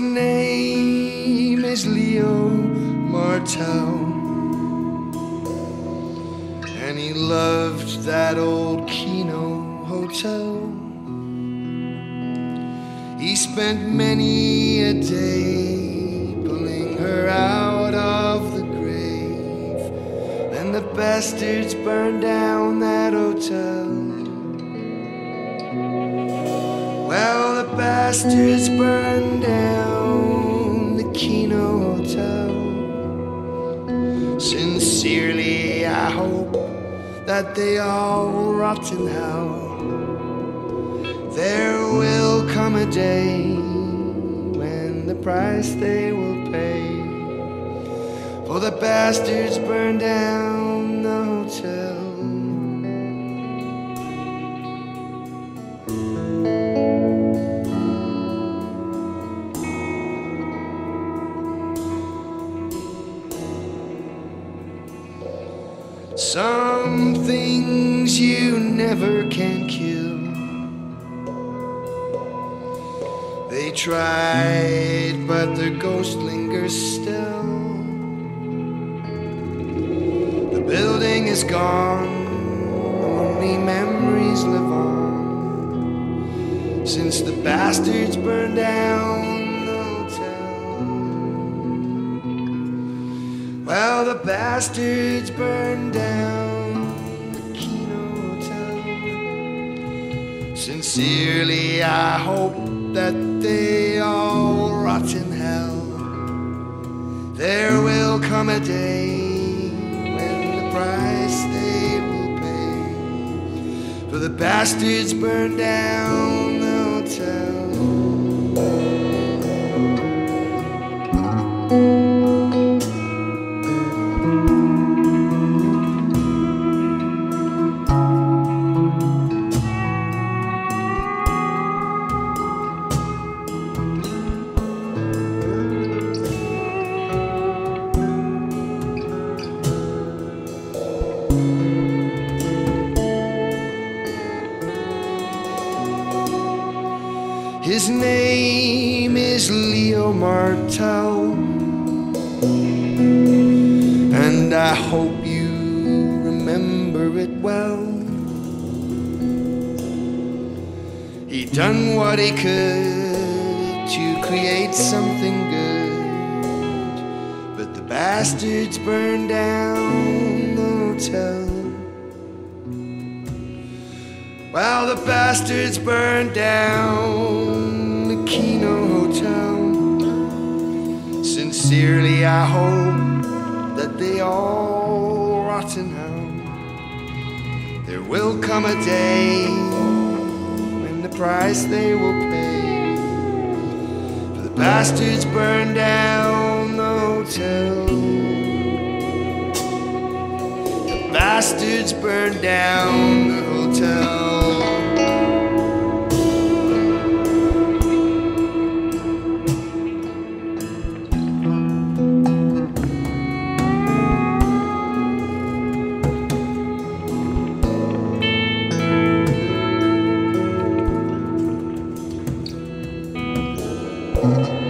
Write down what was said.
name is Leo Martel. And he loved that old Keno hotel. He spent many a day pulling her out of the grave. Then the bastards burned down that hotel. Bastards burned down the Keno Hotel. Sincerely, I hope that they all rot in hell. There will come a day when the price they will pay for the bastards burned down Some things you never can kill. They tried, but their ghost lingers still. The building is gone, only memories live on. Since the bastards burned down the hotel. Well, the bastards burned Sincerely, I hope that they all rot in hell. There will come a day when the price they will pay for the bastards burned down the hotel. His name is Leo Martel. And I hope you remember it well. He done what he could to create something good. Bastards burned down the hotel. While the bastards burned down the Keno Hotel. Sincerely, I hope that they all rot in hell. There will come a day when the price they will pay for the bastards burned down hotel. The bastards burned down the hotel. Yeah.